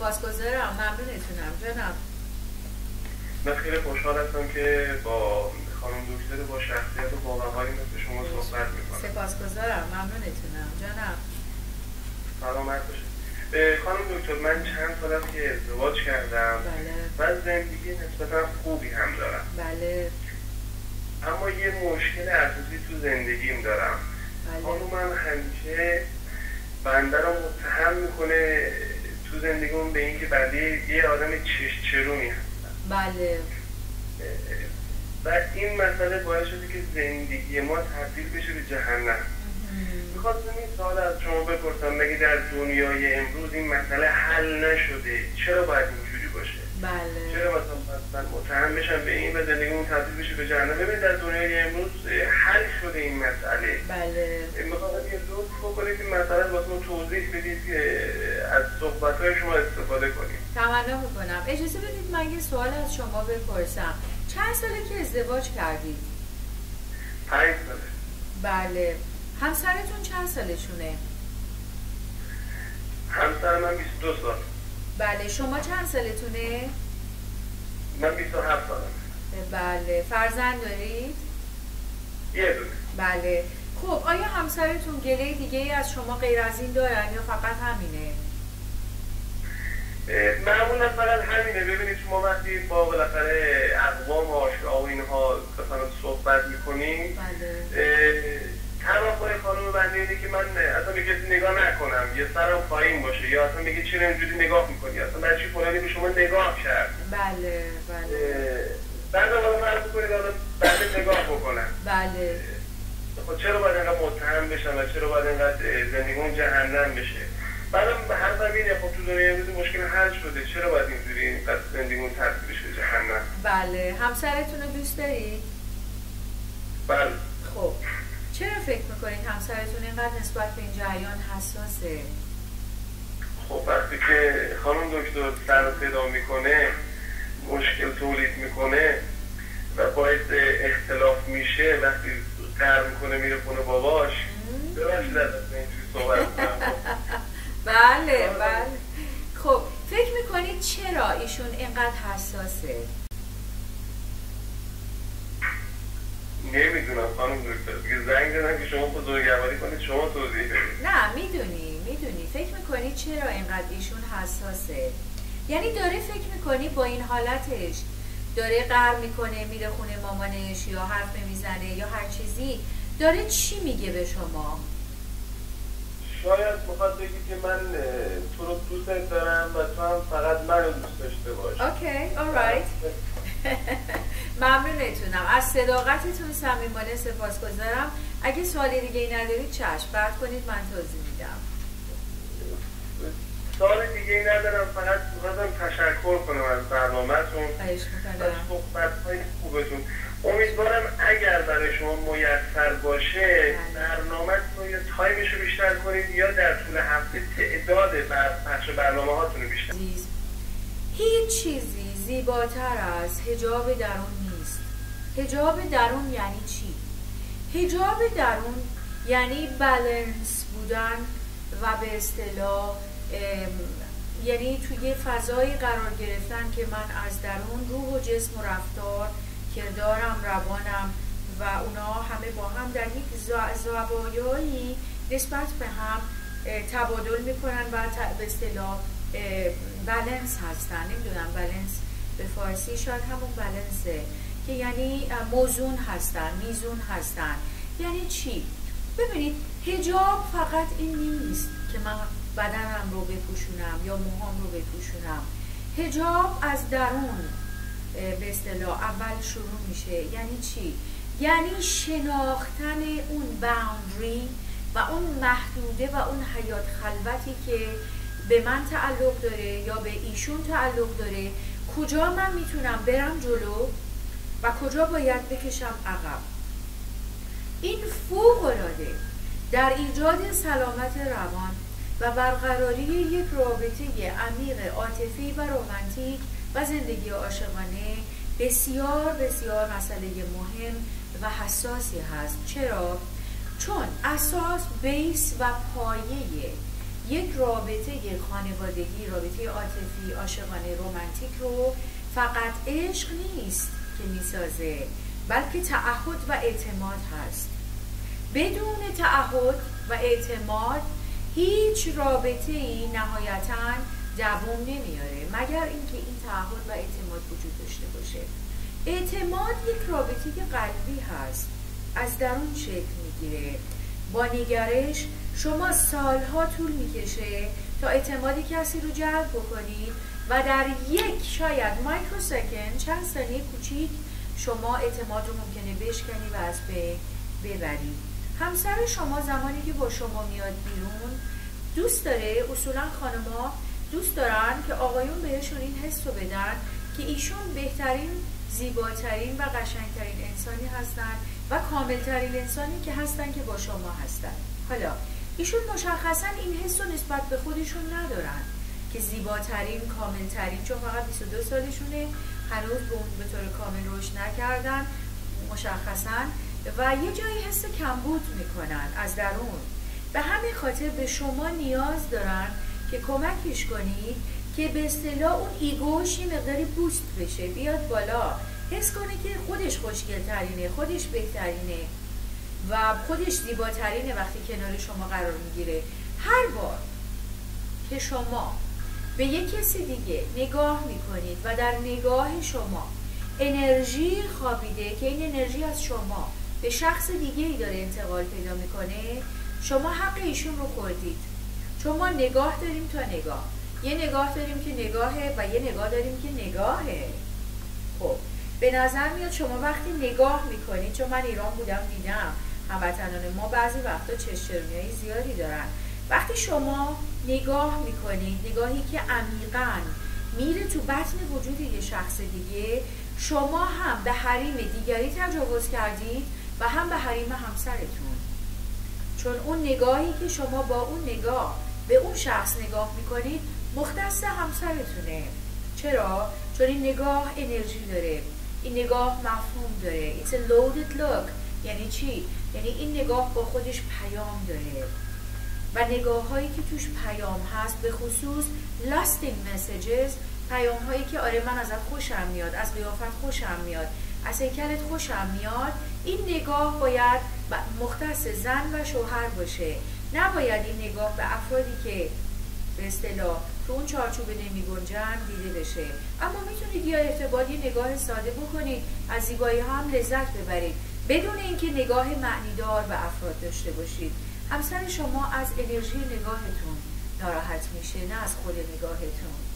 سپاسگزارم. ممنونتونم. جناب. من خیلی خوشحال هستم که با خانم دکتر با شخصیت و باوقاری مثل شما صحبت می‌کنم. سپاسگزارم. ممنونتونم. جناب. سلامت باشید. خانم دکتر من چند سال است که ازدواج کردم بله. و زندگی نسبتا خوبی هم دارم. بله. اما یه مشکل اساسی تو زندگیم دارم. بله. خانومم همیشه بنده رو متهم می‌کنه تو زندگیم به اینکه بنده یه آدم چش چرونی هستم بله. و این مسئله باعث شده که زندگی ما تبدیل بشه به جهنم. می‌خواستم این سوال از شما بپرسم. مگه در دنیای امروز این مسئله حل نشده؟ چرا باید اینجوری باشه؟ بله. چرا مثلا متهم بشم به این و زندگیمون تبدیل بشه به جهنم؟ ببینید در دنیای امروز حل شده این مسئله. بله. می‌خواستم یه لطف بکنید این مسئله واسه توضیح بدید که صحبت شما استفاده کنیم. تمنا می‌کنم. اجازه بدید من یه سوال از شما بپرسم. چند ساله که ازدواج کردید؟ پنج ساله. بله. همسرتون چند سالشونه؟ همسر من 22 سال بله. شما چند سالتونه؟ من 27 سالم. بله. فرزند دارید؟ یه دونه. بله. خب آیا همسرتون گله دیگه ای از شما غیر از این دارن یا فقط همینه؟ معمولا فقط همینه. ببینید شما وقتی با بالاخره اقوام و آشنا و اینها مثلا صحبت می‌کنیم بله. توقع خانم بنده اینه که من اصلا به کسی نگاه نکنم. یا سرم پایین باشه یا اصلا میگه چرا اینجوری نگاه می‌کنی؟ اصلا من چی فلانی به شما نگاه کرد؟ بله بله. بعد حالا فرض کنید حالا بنده نگاه بکنم بله. خب چرا باید اینقدر متهم بشم و چرا باید اینقدر زندگیمون جهنم بشه؟ بعدم حرفم اینه خب تو دنیا امروز مشکل حل شده. چرا باید اینجوری اینقدر زندگیمون تبدیل بشه به جهنم؟ بله. همسرتون رو دوست دارید بله. خب. چرا فکر می‌کنید همسرتون اینقدر نسبت به این جریان حساسه؟ خب وقتی که خانم دکتر سر صدا می‌کنه مشکل تولید می‌کنه و باعث اختلاف میشه وقتی قرار می‌کنه میره خونه باباش ببخشید از اینجوری صحبت بله بله. خب فکر می‌کنید چرا ایشون اینقدر حساسه؟ نمی‌دونم خانم دکتر. دیگه زنگ زدم که شما بزرگواری کنید شما توضیح بدید. نه می‌دونی می‌دونی. فکر می‌کنی چرا اینقدر ایشون حساسه؟ یعنی داره فکر می‌کنی با این حالتش داره قهر می‌کنه میره خونه مامانش یا حرف می‌زنه یا هر چیزی داره چی میگه به شما؟ شاید می‌خواد بگی که من تو رو دوست دارم و تو هم فقط من رو دوست داشته باش اوکی alright ممنونتونم از صداقتتون صمیمانه سپاسگزارم. اگه سوالی دیگه ای ندارید چشم بعد کنید من توضیح میدم. سوال دیگه ای ندارم فقط می‌خواستم تشکر کنم از برنامهتون می‌کنم. صحبت های خوبتون. امیدوارم اگر برای شما میسر باشه برنامه رو یا تایمش رو بیشتر کنید یا در طول هفته تعداد پخش برنامه هاتون رو بیشتر هیچ چیزی زیباتر از هجاب درون نیست. هجاب درون یعنی چی؟ هجاب درون یعنی بالانس بودن و به اصطلاح یعنی توی فضایی قرار گرفتن که من از درون روح و جسم و رفتار کردارم روانم و اونا همه با هم در یک زوایایی نسبت به هم تبادل می‌کنن و به اصطلاح اه، بالانس هستن. نمی‌دونم بالانس به فارسی شاید همون بالانسه که یعنی موزون هستن میزون هستن. یعنی چی؟ ببینید هجاب فقط این نیست که من بدنم رو بپوشونم یا موهام رو بپوشونم. هجاب از درون به اصطلاح اول شروع میشه. یعنی چی؟ یعنی شناختن اون باوندری و اون محدوده و اون حیات خلوتی که به من تعلق داره یا به ایشون تعلق داره کجا من می‌تونم برم جلو و کجا باید بکشم عقب؟ این فوق العاده. در ایجاد سلامت روان و برقراری یک رابطه عمیق عاطفی و رمانتیک و زندگی عاشقانه بسیار بسیار مسئله مهم و حساسی هست. چرا؟ چون اساس بیس و پایه یک رابطه خانوادگی رابطه عاطفی عاشقانه رومنتیک رو فقط عشق نیست که می‌سازه بلکه تعهد و اعتماد هست. بدون تعهد و اعتماد هیچ رابطه ای نهایتا دوام نمیاره مگر اینکه این تعهد و اعتماد وجود داشته باشه. اعتماد یک رابطه قلبی هست. از درون شکل می‌گیره. با نگرش شما سالها طول می‌کشه تا اعتماد کسی رو جلب بکنید و در یک شاید مایکرو سکند چند ثانیه کوچیک شما اعتماد رو ممکنه بشکنی و از بین ببرید. همسر شما زمانی که با شما میاد بیرون دوست داره. اصولا خانما دوست دارن که آقایون بهشون این حس رو بدن که ایشون بهترین زیباترین و قشنگترین انسانی هستن و کاملترین انسانی که هستن که با شما هستن حالا ایشون مشخصا این حس رو نسبت به خودشون ندارن که زیباترین کاملترین چون فقط 22 سالشونه هنوز به اون به طور کامل رشد نکردن مشخصا و یه جایی حس کمبود می‌کنن از درون. به همین خاطر به شما نیاز دارن که کمکش کنید که به اصطلاح اون ایگوش یه مقداری بوست بشه. بیاد بالا. حس کنه که خودش خوشگلترینه خودش بهترینه و خودش زیباترینه وقتی کنار شما قرار می‌گیره. هر بار که شما به یک کسی دیگه نگاه می‌کنید و در نگاه شما انرژی خوابیده که این انرژی از شما به شخص دیگه ای داره انتقال پیدا می‌کنه شما حق ایشون رو خوردید. چون ما نگاه داریم تا نگاه. یه نگاه داریم که نگاهه و یه نگاه داریم که نگاهه. خب به نظر میاد شما وقتی نگاه می‌کنید چون من ایران بودم دیدم هموطنان ما بعضی وقتا چشرمیایی زیادی دارن. وقتی شما نگاه می‌کنید نگاهی که عمیقا میره تو بطن وجود یه شخص دیگه شما هم به حریم دیگری تجاوز کردید و هم به حریم همسرتون. چون اون نگاهی که شما با اون نگاه به اون شخص نگاه می‌کنید مختص همسرتونه. چرا؟ چون این نگاه انرژی داره. این نگاه مفهوم داره. It's a loaded look. یعنی چی؟ یعنی این نگاه با خودش پیام داره. و نگاه هایی که توش پیام هست به خصوص lasting messages پیام هایی که آره من ازت خوشم میاد از قیافت خوشم میاد از هیکلت خوشم میاد این نگاه باید مختص زن و شوهر باشه. نباید این نگاه به افرادی که به اصطلاح تو اون چارچوبه نمی گنجن دیده بشه. اما می‌تونید یا ارتباط نگاه ساده بکنید. از زیبایی هم لذت ببرید. بدون اینکه نگاه معنیدار به افراد داشته باشید. همسر شما از انرژی نگاهتون ناراحت میشه نه از خود نگاهتون.